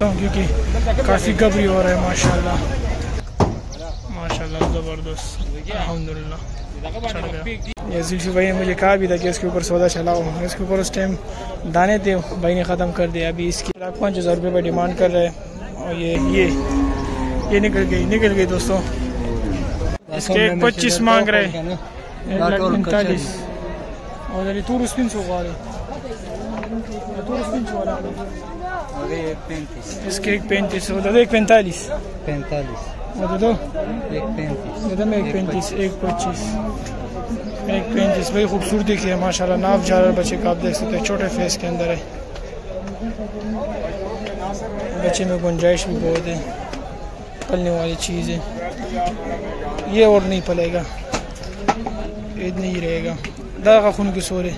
کیونکہ کافی گبری ہو رہا ہے ماشاء اللہ ماشاء اللہ زبردست الحمد للہ یہ زلفی بھائی نے مجھے کہا بھی تھا کہ اس کے اوپر سودا چلاؤ۔ اس کے اوپر اس ٹائم دانے تھے، بھائی نے ختم کر دیا۔ ابھی اس کی لاکھ پانچ ہزار روپے پہ ڈیمانڈ کر رہے اور یہ یہ یہ نکل گئی نکل گئی دوستوں۔ اس کے پچیس مانگ رہے ایک اور یہ تور اسپن سو گا تور ایک پینتیس وہ دو ایک پینتالیس پینتالیس وہ دو ایک پینتیس دو میں ایک پینتیس ایک پچیس ایک پینتیس بھائی خوبصورتی کی ہے ماشاء اللہ ناف جھالر بچے کا آپ دیکھ سکتے ہیں چھوٹے فیس کے اندر ہے بچے میں گنجائش بھی بہت ہے پلنے والی چیز ہے یہ اور نہیں پلے گا اتنا ہی رہے گا دا غاخون کی سورے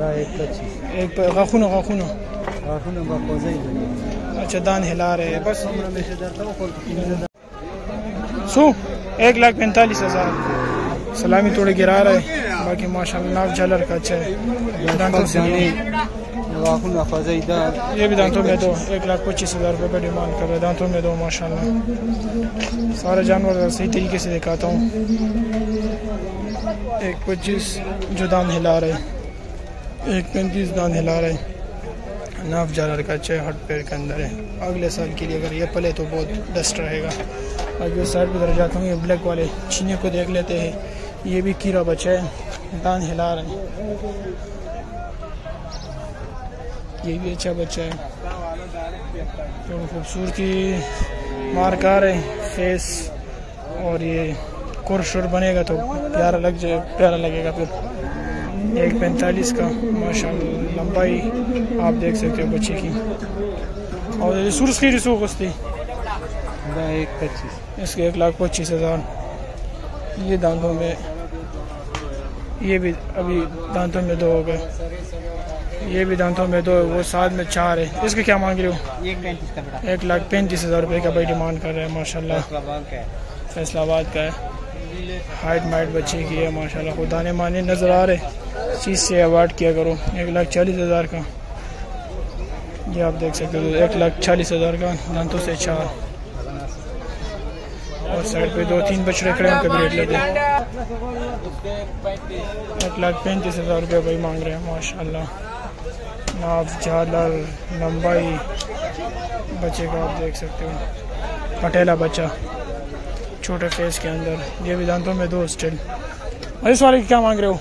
ایک پچیس ایک غاخون غاخون آخر با کوزه ای اچھا دان بس. سو ایک لاکھ پینتالیس ہزار سلامی توڑے گرا رہا ہے. باقی ماشاء اللہ جھلر کا اچھا ہے. دا یہ بھی دانتوں میں دو. ایک لاکھ پچیس ہزار روپے کا ڈیمانڈ کر رہے ہیں دانتوں میں دو ماشاء اللہ سارے جانور صحیح طریقے سے دکھاتا ہوں. ایک پچیس جو دان ہلا رہے ایک پینتیس دان ہلا رہے ناف جالر کا اچھا ہے ہٹ پیر کے اندر ہے۔ اگلے سال کے لیے اگر یہ پلے تو بہت ڈسٹ رہے گا۔ باقی اس سائڈ پہ جاتا ہوں، یہ بلیک والے چینے کو دیکھ لیتے ہیں۔ یہ بھی کیڑا بچہ ہے، دان ہلا رہے ہیں۔ یہ بھی اچھا بچہ ہے۔ تھوڑی خوبصورتی مارکار ہے فیس اور یہ کور بنے گا تو پیارا لگ جائے، پیارا لگے گا پھر۔ ایک پینتالیس کا ماشاء اللہ لمبائی آپ دیکھ سکتے ہو بچے کی۔ اور یہ سورس کی رسوخ اس دا ایک پچیس۔ اس کے ایک لاکھ پچیس ہزار۔ یہ دانتوں میں یہ بھی ابھی دانتوں میں دو ہو گئے۔ یہ بھی دانتوں میں دو وہ ساتھ میں چار ہے۔ اس کے کیا مانگ رہے ہو؟ ایک لاکھ پینتیس ہزار روپے کا بھائی ڈیمانڈ کر رہے ہیں ماشاء اللہ۔ فیصلہ آباد کا ہے۔ ہائٹ مائٹ بچے کی ہے ماشاء اللہ۔ خود دانے مانے نظر آ رہے۔ چیز سے ایوارڈ کیا کرو؟ ایک لاکھ چالیس ہزار کا۔ یہ آپ دیکھ سکتے ہو، ایک لاکھ چالیس ہزار کا۔ دانتوں سے چار اور سائڈ پہ دو تین بچڑے کھڑے ہیں کبھی ریٹ لگے۔ ایک لاکھ پینتیس ہزار روپے بھائی مانگ رہے ہیں ماشاء اللہ ناف جھالر لمبائی بچے کا آپ دیکھ سکتے ہو۔ پٹیلا بچہ، چھوٹے فیس کے اندر۔ یہ بھی دانتوں میں دو اسٹل اس والے کی کیا مانگ رہے ہو؟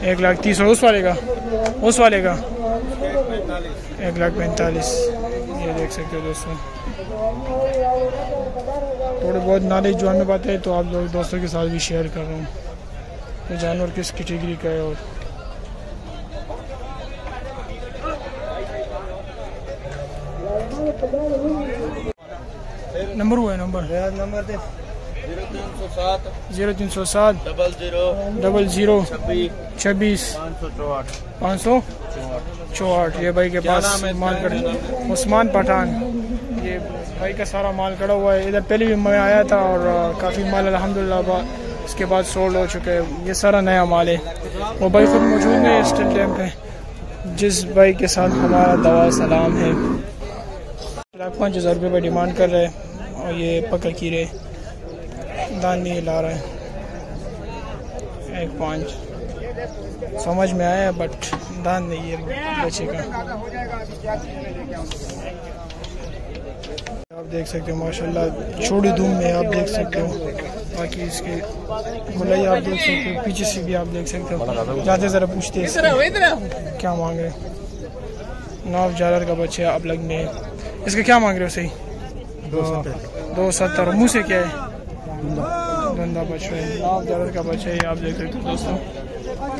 ایک لاکھ تیس اور اس والے کا، اس والے کا۔ ایک لاکھ پینتالیس۔ یہ دیکھ سکتے ہو دوستوں تھوڑے بہت نالج جو ہمیں باتیں ہیں تو آپ لوگ دوستوں کے ساتھ بھی شیئر کر رہا ہوں۔ یہ جانور کس کیٹیگری کا ہے اور؟ نمبر ہوا ہے نمبر نمبر دے زیرو تین سو سات ڈبل زیرو ڈبل زیرو چھبیس پانچ سو چوہٹھ۔ یہ بھائی کے پاس مال کڑا عثمان پٹھان۔ یہ بھائی کا سارا مال کڑا ہوا ہے۔ ادھر پہلے بھی میں آیا تھا اور کافی مال الحمدللہ اس کے بعد سولڈ ہو چکے ہیں۔ یہ سارا نیا مال ہے۔ وہ بھائی خود موجود ہے اس ٹائم پہ۔ جس بھائی کے ساتھ ہمارا دوا سلام ہے۔ لاکھ پانچ ہزار روپے پہ ڈیمانڈ کر رہے ہیں اور یہ پکا کی رہے۔ دان نہیں لا رہے ہیں۔ ایک پانچ سمجھ میں آیا بٹ دان نہیں ہے۔ بچے کا۔ آپ دیکھ سکتے ہو ماشاءاللہ چھوڑی دھوم میں آپ دیکھ سکتے ہو۔ باقی اس کے ملائی آپ دیکھ سکتے ہو پیچھے سے بھی آپ دیکھ سکتے ہو۔ جاتے ذرا پوچھتے کے کیا مانگ رہے ناف جالر کا بچہ اب لگ میں۔ اس کا کیا مانگ رہے ہو؟ صحیح۔ دو ستر منہ سے کیا ہے؟ دھندا بچہ ہے ناف جالر کا بچہ ہے آپ دیکھ سکتے دوستوں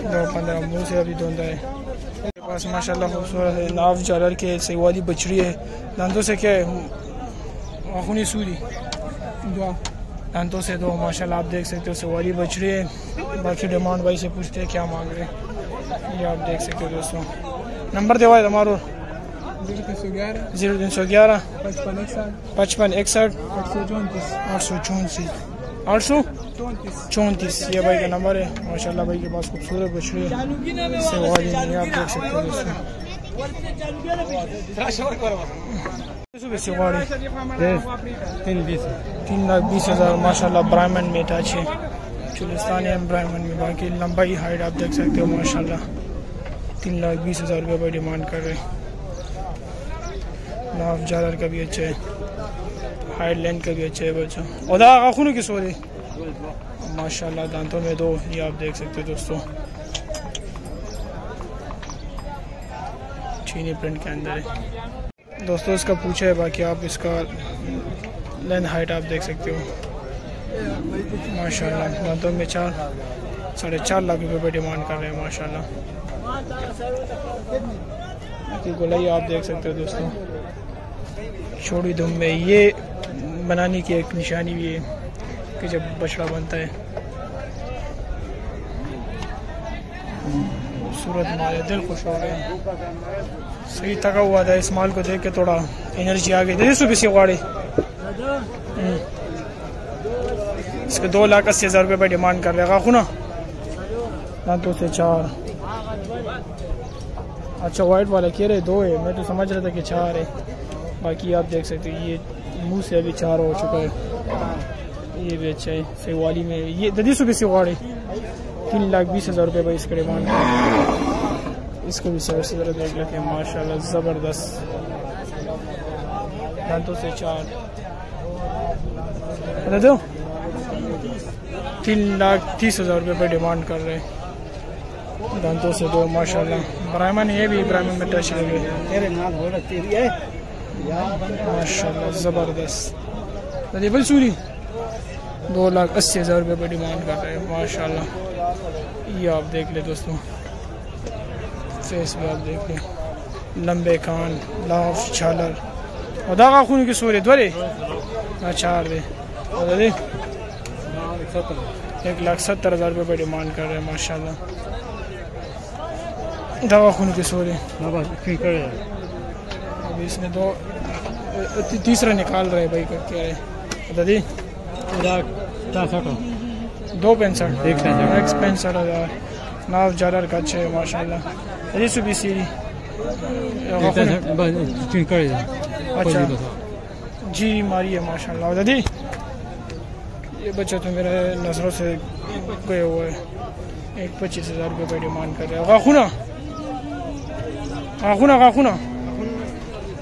دو پندرہ منہ سے ابھی دھندا ہے میرے پاس ماشاء اللہ خوبصورت ہے ناف جالر کے سیوالی بچڑی ہے دانتوں سے کیا ہے آخونی سودی دعا دانتوں سے دو ماشاء اللہ آپ دیکھ سکتے ہو سیوالی بچڑی ہے باقی ڈیمانڈ بھائی سے پوچھتے ہیں کیا مانگ رہے ہیں یہ آپ دیکھ سکتے ہو دوستوں نمبر دیوا ہے ہمارا زیرو تین سو گیارہ پچپن اکسٹھ آٹھ سو چونتیس آٹھ سو چونتیس آٹھ سو چونتیس یہ بھائی کا نمبر ہے ماشاء اللہ بھائی کے پاس خوبصورت بچڑی آپ دیکھ سکتے ہیں تین لاکھ بیس ہزار ماشاء اللہ برائمن میں ٹچ ہے چلستان ہے میں باقی لمبائی ہائٹ آپ دیکھ سکتے ہو ماشاء اللہ تین لاکھ بیس ہزار روپے بھائی ڈیمانڈ کر رہے ہیں ناف جادر کا بھی اچھا ہے ہائڈ لینڈ کا بھی اچھا ہے بچہ ادا آخونوں کی سوری ماشاء اللہ دانتوں میں دو، یہ آپ دیکھ سکتے دوستو۔ چینی پرنٹ کے اندر ہے۔ دوستو، اس کا پوچھا ہے، باقی آپ اس کا لینڈ ہائٹ آپ دیکھ سکتے ہو۔ ماشاءاللہ، دانتوں میں چار، ساڑھے چار لاکھ روپے ڈیمانڈ کر رہے ہیں، ماشاءاللہ۔ گلائی آپ دیکھ سکتے ہو دوستو۔ چھوڑی دھم میں یہ بنانے کی ایک نشانی بھی ہے کہ جب بچڑا بنتا ہے۔ صورت ہمارے دل خوش ہو گیا صحیح تھکا ہوا تھا، اس مال کو دیکھ کے تھوڑا انرجی آ گئی سو کسی اگاڑی اس کے دو لاکھ اسی ہزار روپے پہ ڈیمانڈ کر رہے گا خو نا۔ تو سے چار۔ اچھا وائٹ والا کہہ رہے، دو ہے۔ میں تو سمجھ رہا تھا کہ چار ہے۔ باقی آپ دیکھ سکتے یہ منہ سے ابھی چار ہو چکا ہے۔ یہ بھی اچھا ہے، سیوالی میں۔ یہ ددیس روپئے سیواڑ ہے۔ تین لاکھ بیس ہزار روپے بھائی اس کا ڈیمانڈ اس کو بھی سر سے ذرا دیکھ لیتے ہیں۔ ماشاء اللہ زبردست۔ دانتوں سے چار۔ دے دو۔ تین لاکھ تیس ہزار روپے پر ڈیمانڈ کر رہے ہیں۔ دانتوں سے دو، ماشاءاللہ۔ براہمن یہ بھی براہمن میں ٹچ ہو گئے ماشاء اللہ زبردست جی ریبل دو لاکھ اسی ہزار روپے پہ ڈیمانڈ کر رہے ہیں۔ ماشاء اللہ یہ آپ دیکھ لیں دوستوں فیس بھی آپ دیکھ لیں۔ لمبے کان لاف چھالر اور داغا خون کی سورے دورے اچھا دے۔ اور ایک لاکھ ستر ہزار روپے پہ ڈیمانڈ کر رہے ہیں ماشاء اللہ دوا خون کے سورے ابھی اس نے دو تیسرا نکال رہے بھائی کر کے دادی دو پینسٹھ دیکھتے ہیں ایکس پینسٹھ ہزار ناف جالر کا اچھے ماشاء اللہ ادی سو بی سیری جی ماری ہے ماشاء اللہ دادی یہ بچہ تو میرے نظروں سے گئے ہوا ہے ایک پچیس ہزار روپے پہ ڈیمانڈ کر رہا ہے غاخونہ غاخونہ غاخونہ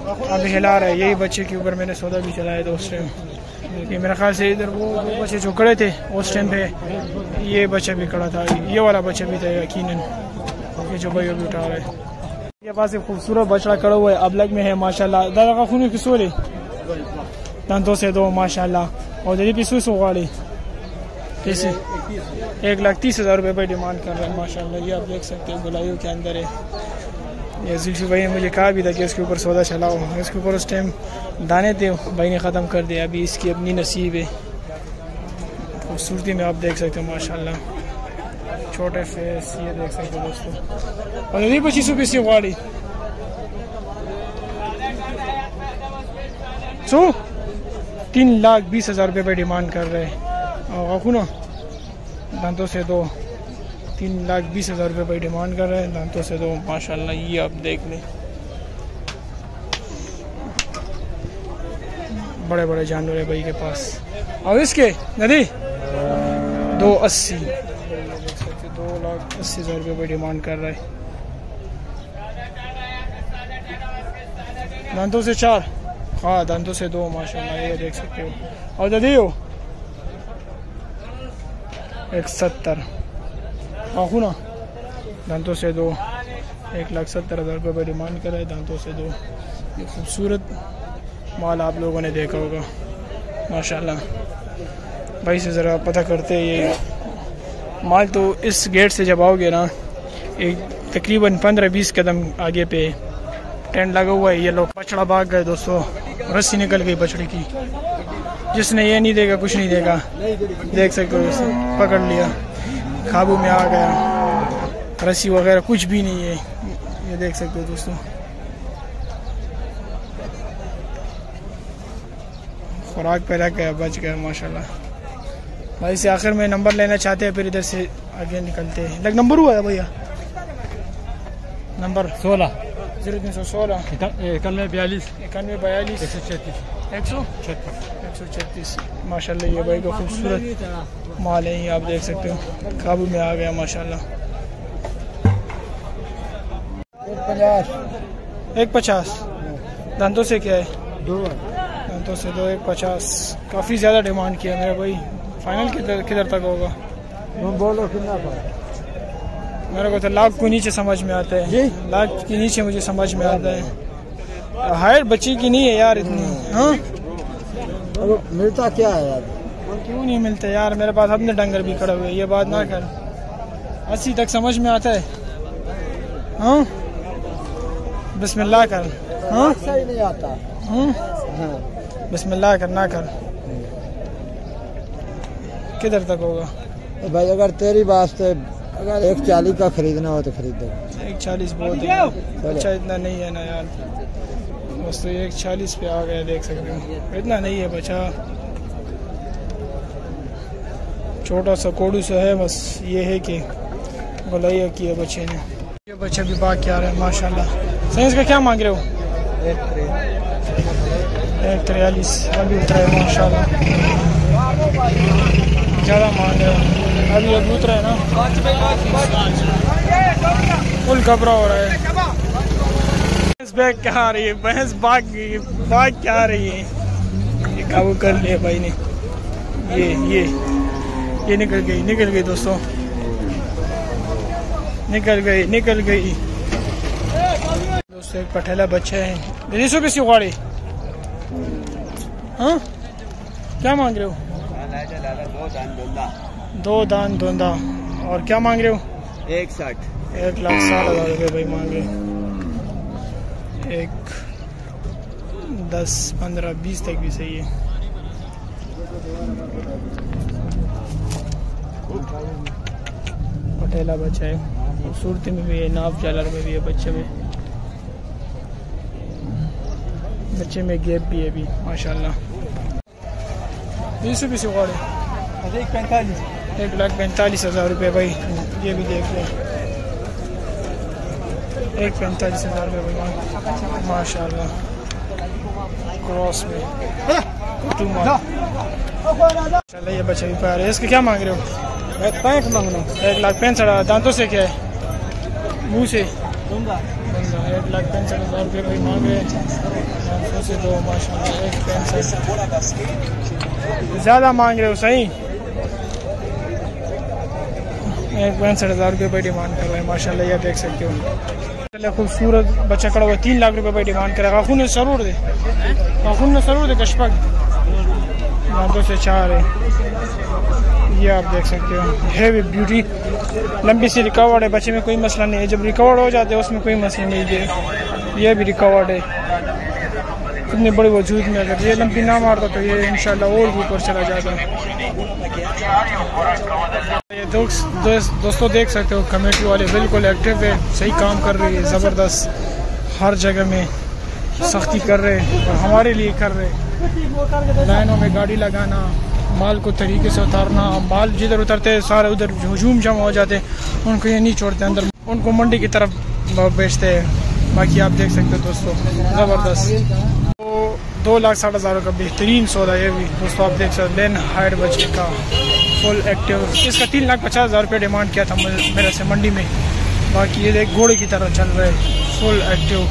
اب ہلا رہا ہے، یہی بچے کے اوپر میں نے سودا بھی چلایا تھا اس ٹائم کہ میرا خیال سے ادھر وہ بچے جو کڑے تھے اس ٹائم پہ یہ بچہ بھی کڑا تھا۔ یہ والا بچہ بھی تھا یقیناً یہ جو بھائی ابھی اٹھا رہا ہے۔ یہ پاس ایک خوبصورت بچڑا کڑا ہوا ہے، اب لگ میں ہے ماشاء اللہ دادا کا خون کی سولے دانتوں سے دو ماشاء اللہ اور جی پیسو سو گاڑی کیسے؟ ایک لاکھ تیس ہزار روپے پہ ڈیمانڈ کر رہے ہیں ماشاء اللہ یہ آپ دیکھ سکتے ہیں، گلائیوں کے اندر ہے۔ زلفی بھائی نے مجھے کہا بھی تھا کہ اس کے اوپر سودا چلاؤ۔ اس کے اوپر اس ٹائم دانے تھے، بھائی نے ختم کر دیا۔ ابھی اس کی اپنی نصیب ہے۔ خوبصورتی میں آپ دیکھ سکتے ہیں ماشاء اللہ چھوٹے فیس یہ دیکھ سکتے دوستوں اور نہیں پچیس روپیے سے گاڑی۔ سو تین لاکھ بیس ہزار روپے پہ ڈیمانڈ کر رہے اور نا سے دو۔ تین لاکھ بیس ہزار روپے پہ ڈیمانڈ کر رہے ہیں، دانتوں سے تو ماشاء اللہ یہ آپ دیکھ لیں۔ بڑے بڑے جانور ہے بھائی کے پاس۔ اور اس کے، ندی؟ دو اسی۔ دو لاکھ اسی ہزار روپے پہ ڈیمانڈ کر رہے ہیں۔ دانتوں سے چار۔ ہاں دانتوں سے دو ماشاء اللہ یہ دیکھ سکتے ہو۔ اور ددی ہو؟ ایک ستر۔ آنکھوں نا دانتوں سے دو۔ ایک لاکھ ستر ہزار روپے پہ ڈیمانڈ کرا ہے دانتوں سے دو۔ یہ خوبصورت مال آپ لوگوں نے دیکھا ہوگا۔ ماشاءاللہ۔ بھائی سے ذرا پتہ کرتے یہ مال تو اس گیٹ سے جب آؤ گے نا ایک تقریباً پندرہ بیس قدم آگے پہ ٹینٹ لگا ہوا ہے۔ یہ لوگ پچھڑا بھاگ گئے دوستو۔ رسی نکل گئی پچھڑی کی۔ جس نے یہ نہیں دیکھا، کچھ نہیں دیکھا۔ دیکھ سکتے ہو پکڑ لیا۔ قابو میں آ گیا۔ رسی وغیرہ کچھ بھی نہیں ہے۔ یہ دیکھ سکتے ہو دوستوں خوراک پہلا گیا بچ گیا ماشاءاللہ۔ بھائی سے آخر میں نمبر لینا چاہتے ہیں پھر ادھر سے آگے نکلتے ہیں۔ لگ نمبر ہوا ہے بھیا؟ نمبر سولہ۔ زیرو تین سو سولہ۔ اکانوے بیالیس۔ اکانوے بیالیس۔ ایک سو چھتیس۔ ایک سو؟ چھتیس ایک سو چھتیس۔ ماشاء اللہ یہ بھائی کا خوبصورت مال ہے یہ آپ دیکھ سکتے ہو۔ قابو میں آ گیا ماشاء اللہ ایک پچاس۔ دانتوں سے کیا ہے؟ دو۔ دانتوں سے دو ایک پچاس۔ کافی زیادہ ڈیمانڈ کیا میرا بھائی۔ فائنل کدھر کدھر تک ہوگا؟ بولو کتنا میرے کو تو لاکھ کو نیچے سمجھ میں آتا ہے۔ جی؟ لاکھ کے نیچے مجھے سمجھ میں آتا ہے۔ ہائٹ بچی کی نہیں ہے یار اتنی۔ ہاں؟ ملتا کیا ہے یار؟ کیوں نہیں ملتے یار؟ میرے پاس اپنے ڈنگر بھی کھڑے ہوئے یہ بات نہ کر۔ اسی تک سمجھ میں آتا ہے۔ ہاں؟ بسم اللہ کر۔ ہاں؟ صحیح نہیں آتا۔ ہاں؟ بسم اللہ کر نہ کر۔ کدھر تک ہوگا؟ بھائی اگر تیری واسطے اگر ایک چالی کا خریدنا ہو تو خرید دو۔ ایک چالیس بہت ہے۔ اچھا اتنا نہیں ہے نا یار۔ بس تو ایک چالیس پہ آ گیا دیکھ سکتے ہو اتنا نہیں ہے بچا۔ چھوٹا سا کوڑو سا ہے، بس یہ ہے کہ گلائیا کیا بچے نے۔ یہ بچہ بھی باغ کیا رہا ہے ماشاء اللہ سائنس کا کیا مانگ رہے ہو؟ ایک تریالیس۔ ابھی اترا ہے ماشاء اللہ زیادہ مانگ رہے ہو؟ ابھی ابھی اترا ہے نا۔ فل گھبرا ہو رہا ہے۔ بیگ کیا رہی ہے؟ بھینس باغ گئی باغ کیا رہی ہے۔ یہ قابو کر لیا بھائی نے۔ یہ یہ یہ نکل گئی نکل گئی دوستوں۔ نکل گئی نکل گئی۔ دوستوں ایک پٹھیلا بچہ ہے۔ دلی سو کسی غاڑی ہاں؟ کیا مانگ رہے ہو؟ دو دان دوندا اور کیا مانگ رہے ہو؟ ایک ساٹھ۔ ایک لاکھ ساٹھ ہزار روپے بھائی مانگے ایک دس پندرہ بیس تک بھی صحیح ہے۔ پٹیلا بچہ ہے۔ خوبصورتی میں بھی ہے ناف جالر میں بھی ہے بچے میں۔ بچے میں گیپ بھی ہے بھی ماشاء اللہ بیس روپئے سے غوڑے۔ ایک پینتالیس۔ ایک لاکھ پینتالیس ہزار روپے بھائی۔ یہ بھی دیکھ لیں۔ ایک پینتالیس ہزار روپے بھائی ماشاء اللہ کراس میں۔ ٹو ماشاء اللہ یہ بچہ بھی پا رہے اس کے کیا مانگ رہے ہو؟ پینٹ مانگنا۔ ایک لاکھ پینسٹھ ہزار دانتوں سے کیا ہے؟ منہ سے۔ ایک لاکھ پینسٹھ ہزار روپے بھائی مانگ رہے۔ دانتوں سے دو ماشاء اللہ ایک پینسٹھ زیادہ مانگ رہے ہو؟ صحیح؟ ایک پینسٹھ ہزار روپے پہ ڈیمانڈ کر رہے ہیں۔ ماشاء اللہ یہ دیکھ سکتے ہو۔ خوبصورت بچہ کڑا ہوا تین لاکھ روپے پہ ڈیمانڈ کرے گا خون ضرور دے خون ضرور دے کشپک دانتوں سے چار ہے یہ آپ دیکھ سکتے ہو. ہے بھی بیوٹی لمبی سی ریکارڈ ہے. بچے میں کوئی مسئلہ نہیں ہے. جب ریکارڈ ہو جاتے ہیں، اس میں کوئی مسئلہ نہیں ہے. یہ بھی ریکارڈ ہے. اتنی بڑی وجود میں اگر یہ لمبی نہ مارتا تو یہ انشاءاللہ اور بھی اوپر چلا جاتا دوستوں دیکھ سکتے ہو کمیٹی والے بالکل ایکٹیو ہے، صحیح کام کر رہی ہے زبردست۔ ہر جگہ میں سختی کر رہے اور ہمارے لیے کر رہے لائنوں میں گاڑی لگانا، مال کو طریقے سے اتارنا، مال جدھر اترتے سارے ادھر ہجوم جمع ہو جاتے ہیں۔ ان کو یہ نہیں چھوڑتے، اندر ان کو منڈی کی طرف بیچتے ہیں۔ باقی آپ دیکھ سکتے ہو دوستوں زبردست۔ دو لاکھ ساٹھ ہزاروں کا بہترین سودا یہ بھی دوستوں آپ دیکھ سکتے لین ہائٹ بچے کا۔ فل ایکٹیو اس کا تین لاکھ پچاس ہزار روپے ڈیمانڈ کیا تھا میرے سے منڈی میں. باقی یہ دیکھ گھوڑے کی طرح چل رہے فل ایکٹیو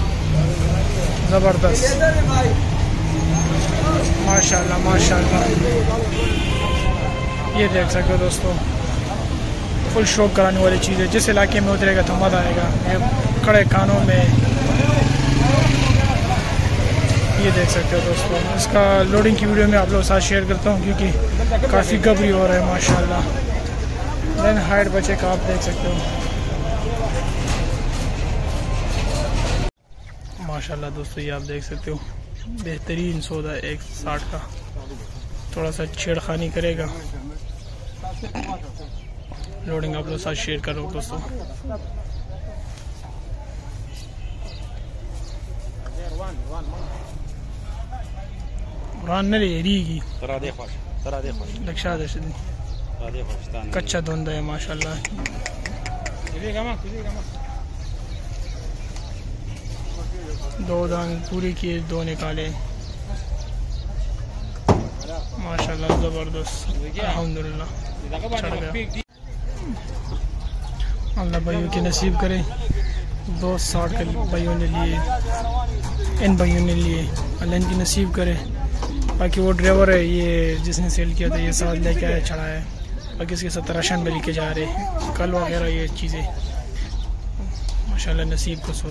زبردست. ماشاء اللہ ماشاء اللہ یہ دیکھ سکتے دوستوں فل شوق کرانے والی چیز ہے. جس علاقے میں اترے گا تو مزہ آئے گا. یہ کڑے کانوں میں یہ دیکھ سکتے ہو دوستوں اس کا لوڈنگ کی ویڈیو میں آپ لوگوں کے ساتھ شیئر کرتا ہوں کیونکہ کافی گبری ہو رہا ہے ماشاء اللہ دین ہائٹ بچے کا آپ دیکھ سکتے ہو۔ ماشاء اللہ دوستو، یہ آپ دیکھ سکتے ہو۔ بہترین سودا ایک ساٹھ کا۔ تھوڑا سا چھیڑ خانی کرے گا۔ لوڈنگ آپ لوگ ساتھ شیئر کرو دوستو۔ قرآن ری کی ترا دے خوش ترا دے خوش۔ لکشا دے شدی۔ ترا دے خوش کچا دھوندا ہے ماشاء اللہ دو دان پوری کیے دو نکالے۔ ماشاءاللہ زبردست۔ الحمدللہ۔ چڑھ گیا۔ اللہ بھائیوں کی نصیب کرے۔ دو ساٹھ کے بھائیوں نے لیے ان بھائیوں نے لیے۔ اللہ ان کی نصیب کرے۔ باقی وہ ڈرائیور ہے، یہ جس نے سیل کیا تھا، یہ ساتھ لے کے آیا چڑھا ہے۔ باقی اس کے ساتھ راشن بھی لے کے جا رہے ہیں۔ کل وغیرہ یہ چیزیں۔ ماشاء اللہ نصیب کو سو